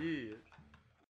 E.